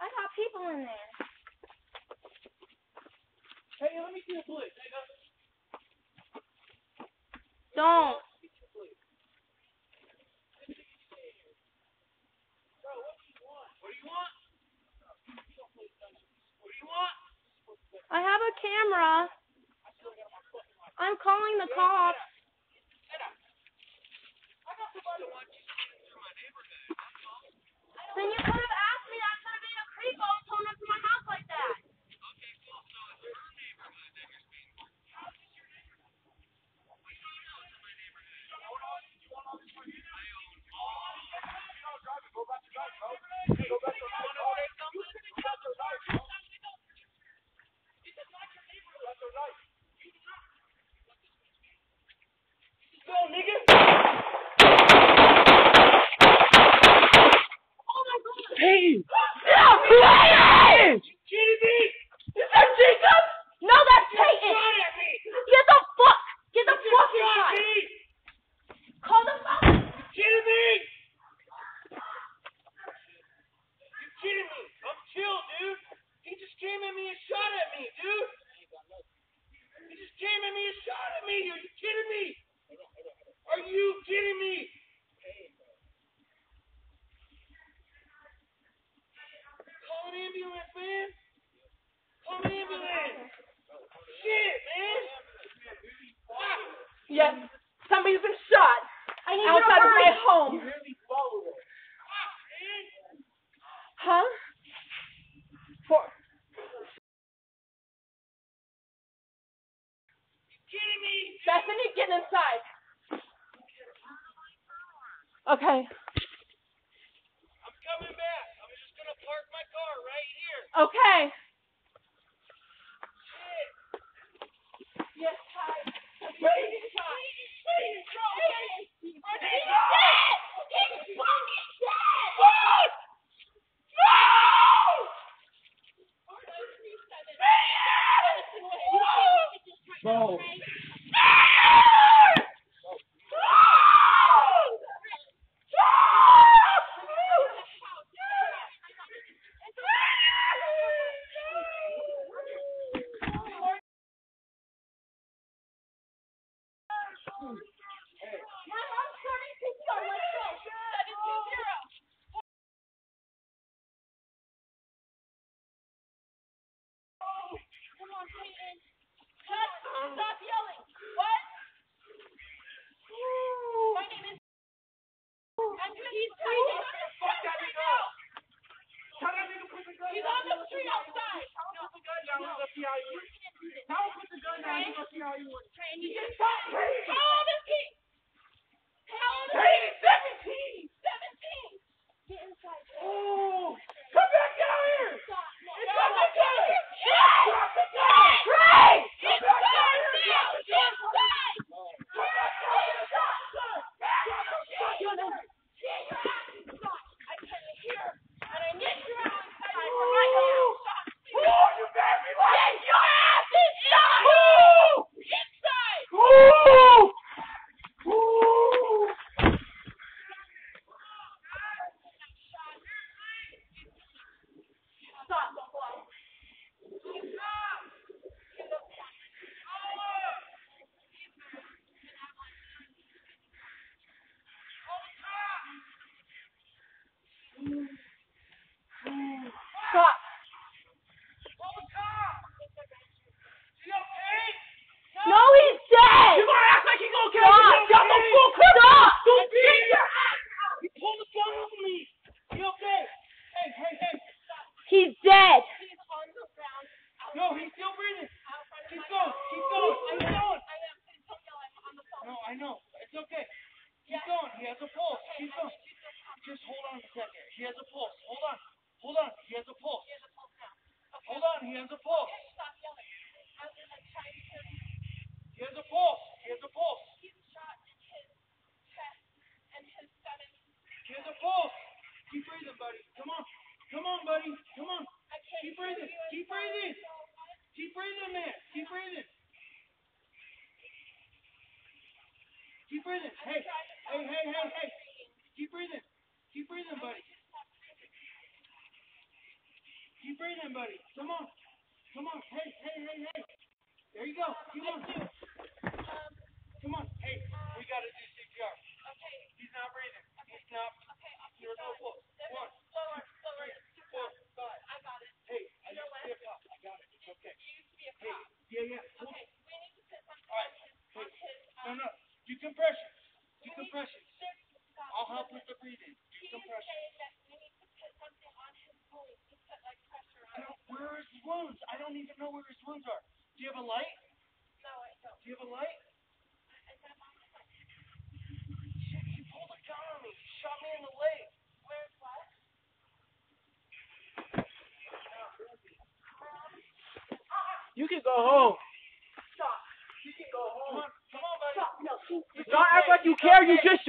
I got people in there. Hey, let me see the blue. Don't. Hey! No! Cheated me! Is that Jacob? No, that's Peyton. Shot at me! Get the fuck! Get the You fuck shot inside! me! Call the phone! Cheated me! You cheated me! I'm chill, dude! He just came at me and shot at me, dude! He just came at me and shot at me! Are you kidding me? Are you kidding me? Call an ambulance, man! Call an ambulance! Shit, man! Ah, Yes, somebody's been shot I need you to outside of hurry. my home. man! Huh? For Kidding me? Bethany, get inside. Okay. I'm coming back. I'm just gonna park my car right here. Okay. Shit. Yes, hi. Baby shot. Baby shot. He's dead! He's fucking dead! What? No! Bro. My mom's starting to feel like this. Come on, Peyton. Cut. Stop yelling. What? My name is. I'm he's trying to. Fuck that nigga up. Tell that nigga put the gun He's down. on the street outside. See how you win. Train, you just stop. How old is he? How old is Hey, he? 17! Seventeen. Get inside. Oh! Come back down here! Stop. No. It's not the gun! Trey! Drop the gun! Trey! Come back down here! Inside! Drop the gun! Inside! Come back down here! Drop the gun! Drop the gun! Get your ass inside. I can't hear. And I need you outside right now. Stop. Oh, you made me like Get your ass inside! Oh! Inside! Oh! Oh! Stop. Don't go out. Stop. No, he's dead. You gonna act like he gonna Stop. me? Got no full clip. Stop. Don't your ass. He pulled the gun off me. You okay? Hey, hey, hey. He's dead. He's on the ground. No, he's still breathing. Keep going. Keep going. Keep going. I am. Please don't yell. I'm on the phone. No, I know. It's okay. Keep going. He has a pulse. Keep going. Just hold on a second. He has a pulse. Hold on. Hold on. He has a pulse. Hold on. He has a pulse. Stop yelling. I'm gonna try to. He has a pulse. He has a pulse. He's shot in his chest and his stomach. He has a pulse. Keep breathing, buddy. Come on. Come on, buddy. Come on. I can't Keep breathing. Keep breathing. Keep breathing, man. Keep breathing. Keep breathing. Hey, hey, hey, hey, hey. Keep breathing. Keep breathing, buddy. Keep breathing, buddy. Come on. Come on. Hey, hey, hey, hey. There you go. Come on. Come on. Hey, we gotta do CPR. okay, He's not breathing. He's not. okay, I'll keep no going. pulse. One, Slower, slower. three, four, five. I got it. Hey, I You know used to be a cop. I got it. It's okay. You used to be a Hey, yeah, yeah. Okay, we need to put something All right. on his, on his, um, no. Do compressions. Do we compressions. I'll help with the breathing. Do He's compressions. saying that we need to put something on his wounds to put like pressure I don't, where are his wounds? I don't even know where his wounds are. Do you have a light? No, I don't. Do you have a light? I got my hand. Shit, he pulled a gun on me. He shot me in the leg. Where's what? You can go home. Stop. You can go home. Come on, come on, buddy. Stop. No. Don't act like you care. You just